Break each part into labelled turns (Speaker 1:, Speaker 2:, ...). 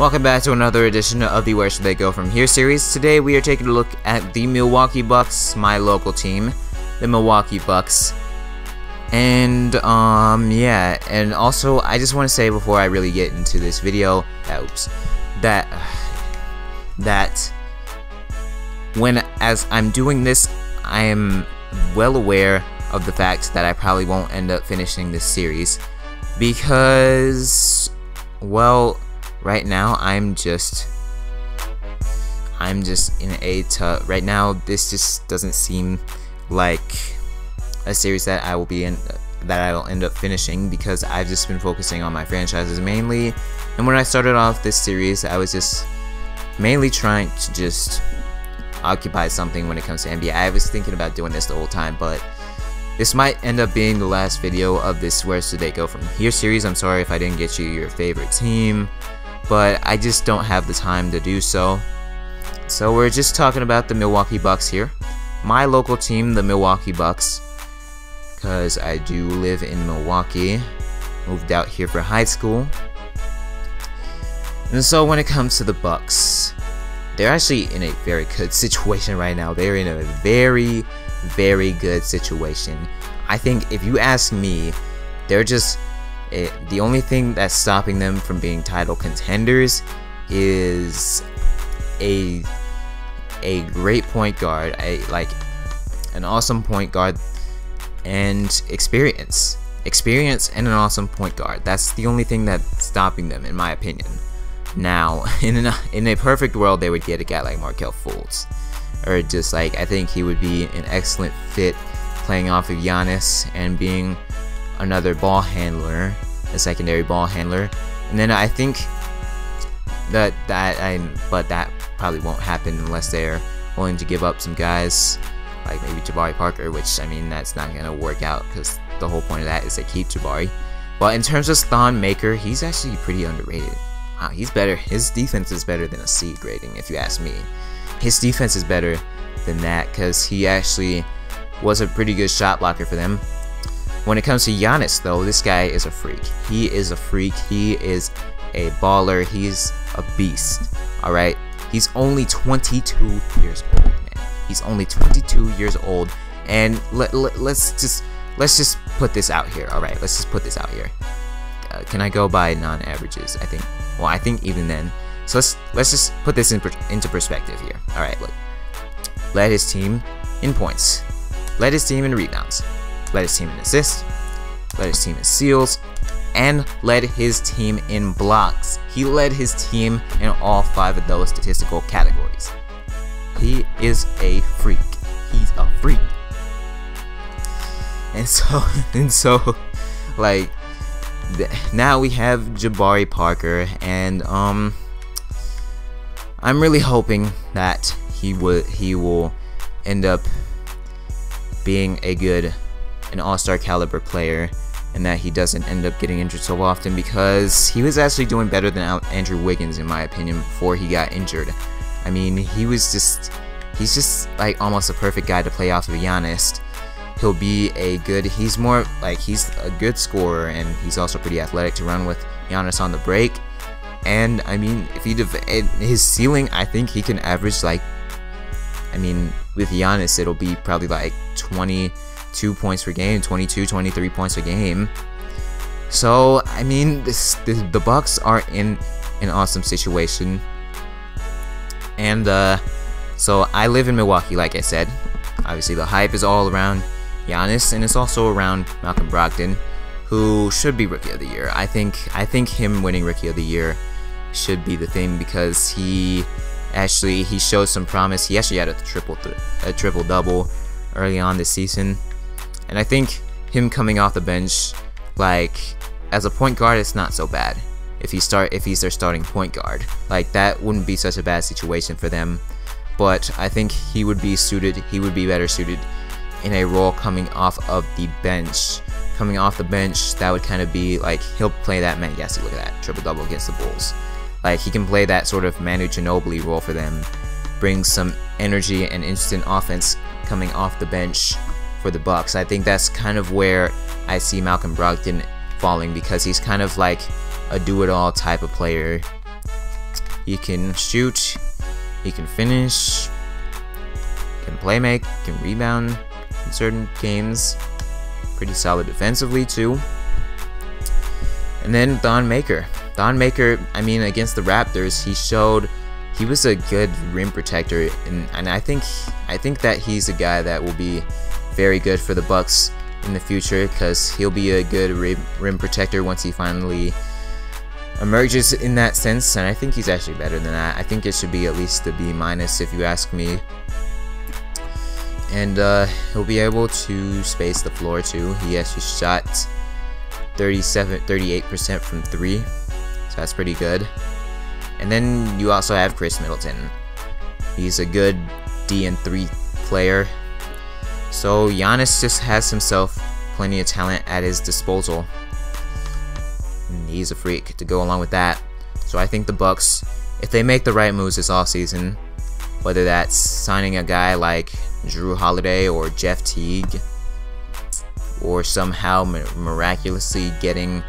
Speaker 1: Welcome back to another edition of the Where Should They Go From Here series. Today we are taking a look at the Milwaukee Bucks, my local team, the Milwaukee Bucks. And, um, yeah, and also I just want to say before I really get into this video, oops, that, that when, as I'm doing this, I am well aware of the fact that I probably won't end up finishing this series because, well, right now I'm just I'm just in a tough right now this just doesn't seem like a series that I will be in that I will end up finishing because I've just been focusing on my franchises mainly. And when I started off this series I was just mainly trying to just occupy something when it comes to NBA I was thinking about doing this the whole time but this might end up being the last video of this Where Should They Go From Here series. I'm sorry if I didn't get you your favorite team but I just don't have the time to do so. So we're just talking about the Milwaukee Bucks here. My local team, the Milwaukee Bucks, because I do live in Milwaukee. Moved out here for high school. And so when it comes to the Bucks, they're actually in a very good situation right now. They're in a very, very good situation. I think if you ask me, they're just it, the only thing that's stopping them from being title contenders is a a great point guard, a like an awesome point guard, and experience. Experience and an awesome point guard. That's the only thing that's stopping them, in my opinion. Now, in a, in a perfect world, they would get a guy like Markelle Fultz, or just like I think he would be an excellent fit playing off of Giannis and being another ball handler, a secondary ball handler. And then I think that that I but that probably won't happen unless they're willing to give up some guys like maybe Jabari Parker, which I mean that's not gonna work out because the whole point of that is to keep Jabari. But in terms of Thon Maker, he's actually pretty underrated. Wow, he's better. His defense is better than a C grading, if you ask me. His defense is better than that because he actually was a pretty good shot blocker for them. When it comes to Giannis, though, this guy is a freak. He is a freak. He is a baller. He's a beast. All right. He's only 22 years old, man. He's only 22 years old, and let, let, let's just let's just put this out here. All right. Let's just put this out here. Uh, can I go by non-averages? I think. Well, I think even then. So let's let's just put this in, into perspective here. All right. Look. Led his team in points. Led his team in rebounds led his team in assists, led his team in steals, and led his team in blocks. He led his team in all five of those statistical categories. He is a freak. He's a freak. And so, and so, like, now we have Jabari Parker, and um, I'm really hoping that he would he will end up being a good an all-star caliber player and that he doesn't end up getting injured so often because he was actually doing better than Andrew Wiggins in my opinion before he got injured. I mean, he was just he's just like almost a perfect guy to play off of Giannis. He'll be a good he's more like he's a good scorer and he's also pretty athletic to run with Giannis on the break. And I mean, if he his ceiling, I think he can average like I mean, with Giannis it'll be probably like 20 22 points per game, 22, 23 points a game. So, I mean, this, the, the Bucks are in an awesome situation. And, uh, so I live in Milwaukee, like I said. Obviously, the hype is all around Giannis, and it's also around Malcolm Brogdon, who should be Rookie of the Year. I think, I think him winning Rookie of the Year should be the thing because he actually he showed some promise. He actually had a triple a triple double early on this season. And I think him coming off the bench, like as a point guard, it's not so bad. If he start, if he's their starting point guard, like that wouldn't be such a bad situation for them. But I think he would be suited. He would be better suited in a role coming off of the bench. Coming off the bench, that would kind of be like he'll play that man. Yes, look at that triple double against the Bulls. Like he can play that sort of Manu Ginobili role for them, bring some energy and instant offense coming off the bench for the Bucks. I think that's kind of where I see Malcolm Brogdon falling because he's kind of like a do-it-all type of player. He can shoot, he can finish, can play make, can rebound in certain games. Pretty solid defensively too. And then Thon Maker. Thon Maker, I mean, against the Raptors, he showed he was a good rim protector, and, and I think I think that he's a guy that will be very good for the Bucks in the future because he'll be a good rim, protector once he finally emerges in that sense. And I think he's actually better than that. I think it should be at least a B minus if you ask me. And uh, he'll be able to space the floor too. He actually shot 37, 38% from three, so that's pretty good. And then you also have Khris Middleton. He's a good D and 3 player. So Giannis just has himself plenty of talent at his disposal. And he's a freak to go along with that. So I think the Bucks, if they make the right moves this offseason, whether that's signing a guy like Jrue Holiday or Jeff Teague, or somehow miraculously getting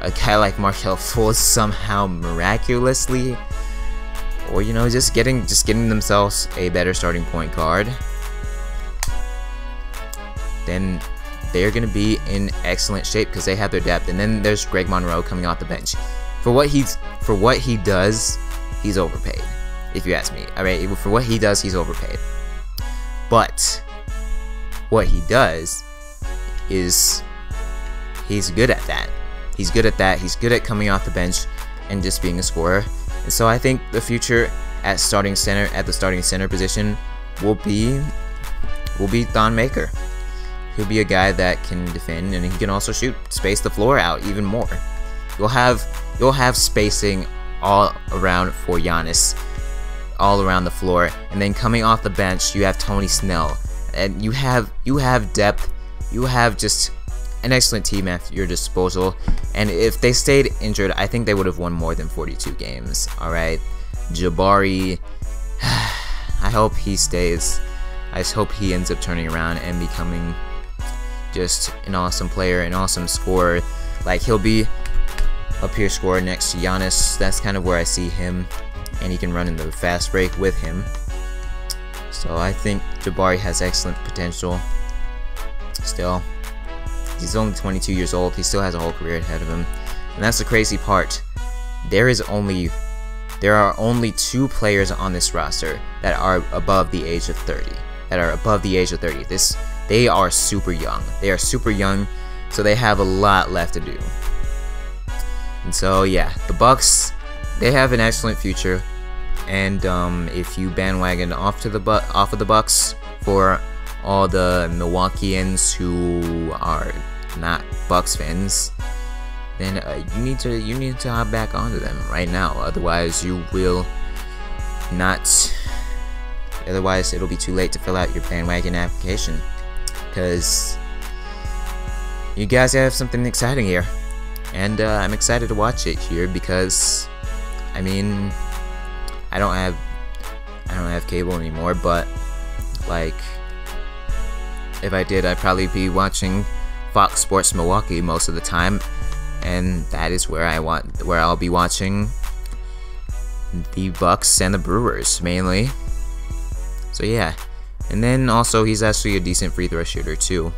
Speaker 1: a guy like Markelle Fultz somehow miraculously or you know just getting just getting themselves a better starting point guard then they're going to be in excellent shape because they have their depth and then there's Greg Monroe coming off the bench for what he's for what he does he's overpaid if you ask me I mean, for what he does he's overpaid but what he does is he's good at that He's good at that. He's good at coming off the bench and just being a scorer. And so I think the future at starting center at the starting center position will be will be Thon Maker. He'll be a guy that can defend and he can also shoot, space the floor out even more. You'll have you'll have spacing all around for Giannis, all around the floor, and then coming off the bench you have Tony Snell, and you have you have depth, you have just an excellent team at your disposal, and if they stayed injured, I think they would have won more than 42 games. Alright, Jabari, I hope he stays. I just hope he ends up turning around and becoming just an awesome player, an awesome scorer. Like, he'll be a pure scorer next to Giannis. That's kind of where I see him, and he can run in the fast break with him. So I think Jabari has excellent potential still. He's only 22 years old. He still has a whole career ahead of him. And that's the crazy part. There is only there are only two players on this roster that are above the age of 30. That are above the age of 30. This they are super young. They are super young, so they have a lot left to do. And so yeah, the Bucks they have an excellent future. And um, if you bandwagon off to the bu off of the Bucks for all the Milwaukeeans who are not Bucks fans, then uh, you need to you need to hop back onto them right now. Otherwise, you will not. Otherwise, it'll be too late to fill out your bandwagon application because you guys have something exciting here, and uh, I'm excited to watch it here because, I mean, I don't have I don't have cable anymore, but like if I did, I'd probably be watching Fox Sports Milwaukee most of the time, and that is where I want where I'll be watching the Bucks and the Brewers mainly. So yeah, and then also he's actually a decent free throw shooter too.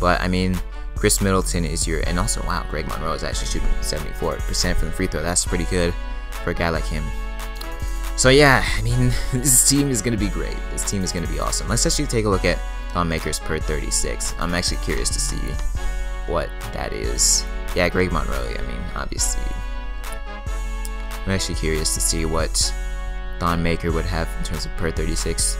Speaker 1: But I mean, Khris Middleton is your, and also wow, Greg Monroe is actually shooting 74% from the free throw. That's pretty good for a guy like him. So yeah, I mean, this team is gonna be great. This team is gonna be awesome. Let's actually take a look at makers per 36. I'm actually curious to see what that is. Yeah, Greg Monroe, I mean, obviously. I'm actually curious to see what Thon Maker would have in terms of per 36.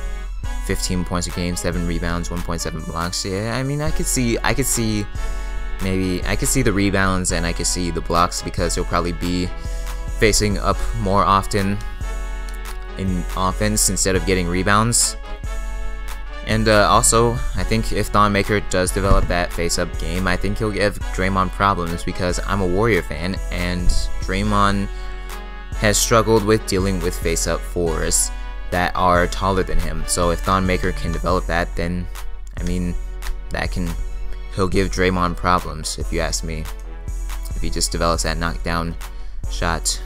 Speaker 1: 15 points a game, 7 rebounds, 1.7 blocks. Yeah, I mean, I could see, I could see, maybe, I could see the rebounds and I could see the blocks because he'll probably be facing up more often in offense instead of getting rebounds. And uh, also, I think if Thon Maker does develop that face-up game, I think he'll give Draymond problems because I'm a Warrior fan, and Draymond has struggled with dealing with face-up fours that are taller than him. So if Thon Maker can develop that, then, I mean, that can, he'll give Draymond problems, if you ask me. If he just develops that knockdown shot.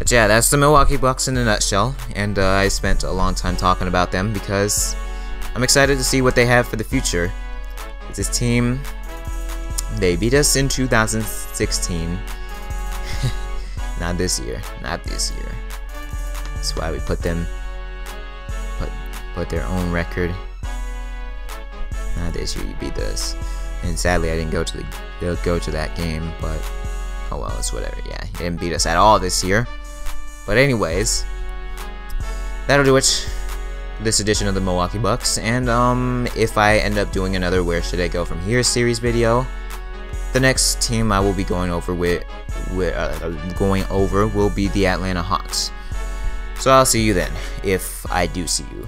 Speaker 1: But yeah, that's the Milwaukee Bucks in a nutshell, and uh, I spent a long time talking about them because I'm excited to see what they have for the future. This team, they beat us in 2016. not this year, not this year. That's why we put them, put, put their own record. Not this year, you beat us. And sadly, I didn't go to the they'll go to that game, but oh well, it's whatever. Yeah, he didn't beat us at all this year. But anyways, that'll do it this edition of the Milwaukee Bucks. And um, if I end up doing another Where Should I Go From Here series video, the next team I will be going over with, with uh, going over will be the Atlanta Hawks. So I'll see you then, if I do see you.